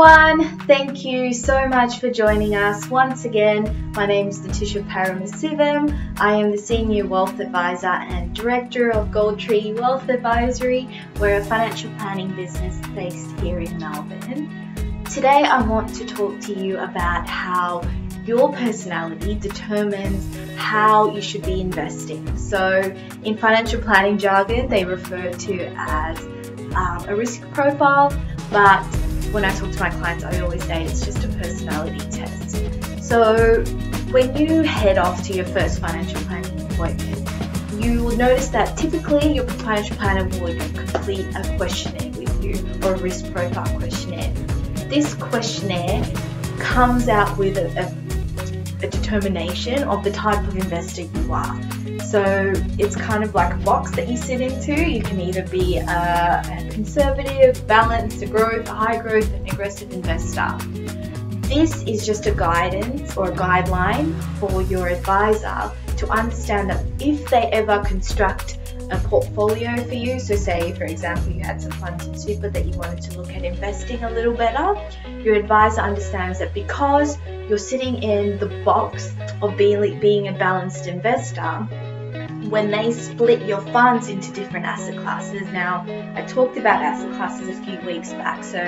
Everyone, thank you so much for joining us once again. My name is Nathisha Paramasivam. I am the Senior Wealth Advisor and Director of Gold Tree Wealth Advisory. We're a financial planning business based here in Melbourne. Today I want to talk to you about how your personality determines how you should be investing. So, in financial planning jargon, they refer to as um, a risk profile, but when I talk to my clients, I always say it's just a personality test. So when you head off to your first financial planning appointment, you will notice that typically your financial planner would complete a questionnaire with you or a risk profile questionnaire. This questionnaire comes out with a, a, a determination of the type of investor you are. So it's kind of like a box that you sit into. You can either be a, a conservative, balanced, a growth, a high growth, an aggressive investor. This is just a guidance or a guideline for your advisor to understand that if they ever construct a portfolio for you. So, say for example, you had some funds in super that you wanted to look at investing a little better. Your advisor understands that because you're sitting in the box of being, being a balanced investor, when they split your funds into different asset classes. Now, I talked about asset classes a few weeks back, so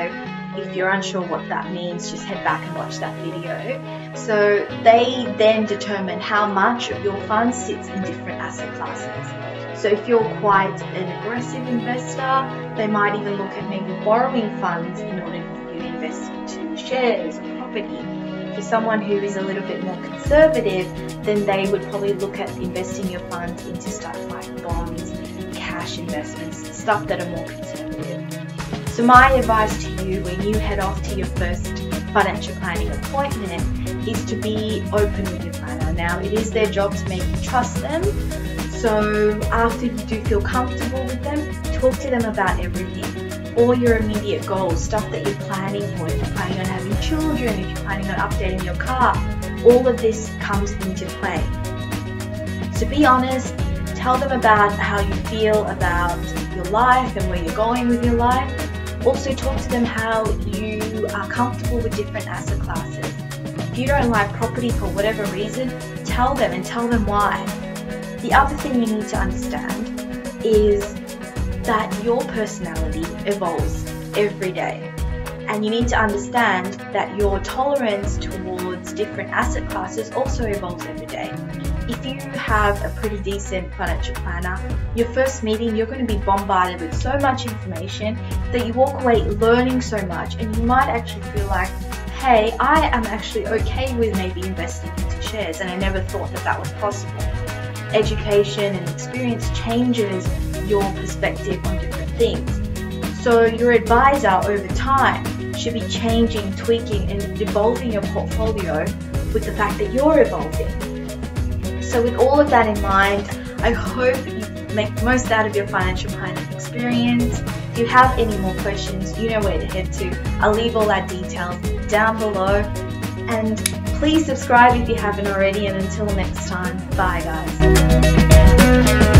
if you're unsure what that means, just head back and watch that video. So, they then determine how much of your funds sits in different asset classes. So, if you're quite an aggressive investor, they might even look at maybe borrowing funds in order for you to invest into shares or property for someone who is a little bit more conservative, then they would probably look at investing your funds into stuff like bonds, cash investments, stuff that are more conservative. So my advice to you when you head off to your first financial planning appointment is to be open with your planner. Now it is their job to make you trust them. So after you do feel comfortable with them, talk to them about everything all your immediate goals, stuff that you're planning for, if you're planning on having children, if you're planning on updating your car, all of this comes into play. So be honest, tell them about how you feel about your life and where you're going with your life. Also talk to them how you are comfortable with different asset classes. If you don't like property for whatever reason, tell them and tell them why. The other thing you need to understand is that your personality evolves every day. And you need to understand that your tolerance towards different asset classes also evolves every day. If you have a pretty decent financial planner, your first meeting you're going to be bombarded with so much information that you walk away learning so much and you might actually feel like, hey, I am actually okay with maybe investing into shares and I never thought that that was possible. Education and experience changes your perspective on different things. So your advisor over time should be changing, tweaking and evolving your portfolio with the fact that you're evolving. So with all of that in mind, I hope you make the most out of your financial planning experience. If you have any more questions, you know where to head to. I'll leave all that details down below. And please subscribe if you haven't already. And until next time, bye guys.